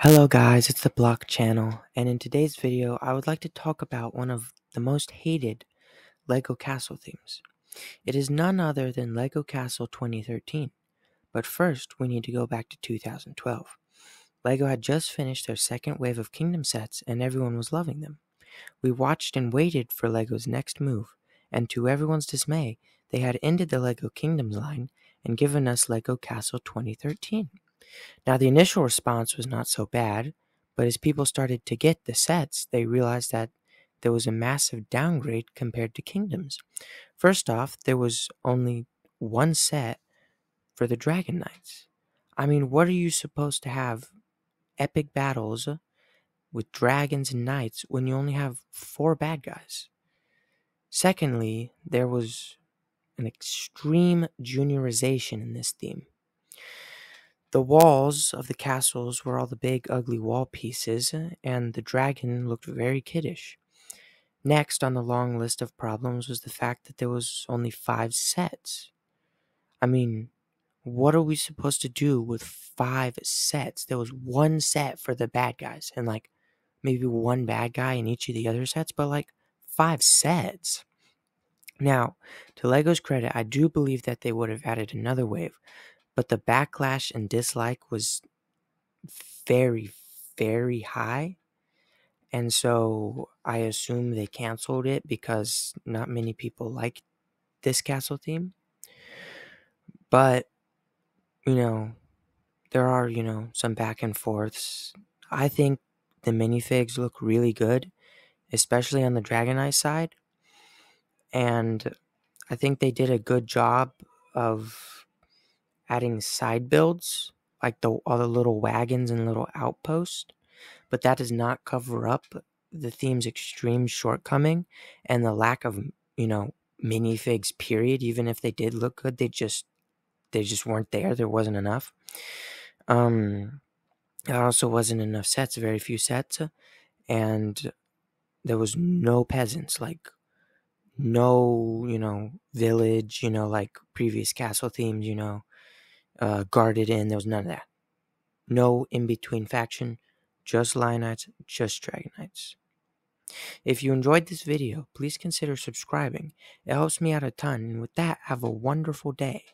Hello guys, it's the Block Channel, and in today's video I would like to talk about one of the most hated LEGO Castle themes. It is none other than LEGO Castle 2013, but first we need to go back to 2012. LEGO had just finished their second wave of Kingdom sets and everyone was loving them. We watched and waited for LEGO's next move, and to everyone's dismay, they had ended the LEGO Kingdoms line and given us LEGO Castle 2013. Now, the initial response was not so bad, but as people started to get the sets, they realized that there was a massive downgrade compared to Kingdoms. First off, there was only one set for the Dragon Knights. I mean, what are you supposed to have epic battles with dragons and knights when you only have four bad guys? Secondly, there was an extreme juniorization in this theme. The walls of the castles were all the big, ugly wall pieces, and the dragon looked very kiddish. Next on the long list of problems was the fact that there was only five sets. I mean, what are we supposed to do with five sets? There was one set for the bad guys, and like maybe one bad guy in each of the other sets, but like five sets. Now, to LEGO's credit, I do believe that they would have added another wave, but the backlash and dislike was very, very high. And so I assume they canceled it because not many people liked this castle theme. But, you know, there are, you know, some back and forths. I think the minifigs look really good, especially on the Dragon Knight side. And I think they did a good job of adding side builds like the all the little wagons and little outposts, but that does not cover up the theme's extreme shortcoming and the lack of you know minifigs. Period. Even if they did look good, they just they just weren't there. There wasn't enough. Um, there also wasn't enough sets. Very few sets, and there was no peasants. Like no, you know, village. You know, like previous castle themes. You know, uh, Guarded Inn. There was none of that. No in between faction, just Lion Knights, just Dragon Knights. If you enjoyed this video, please consider subscribing. It helps me out a ton, and with that, have a wonderful day.